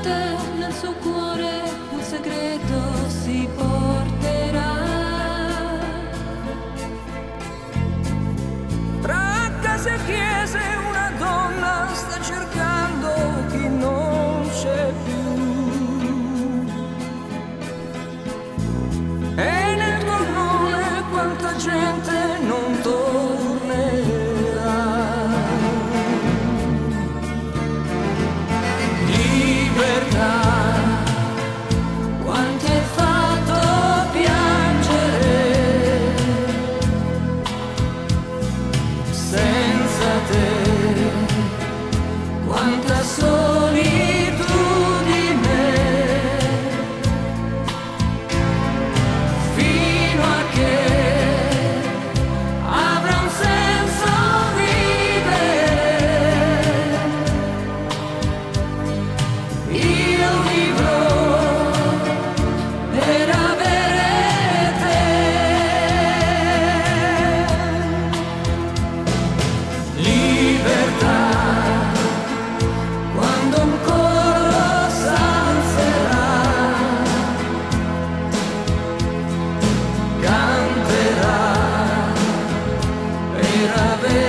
notte nel suo cuore un segreto si porterà. Tra casa e chiese una donna sta cercando. Mira,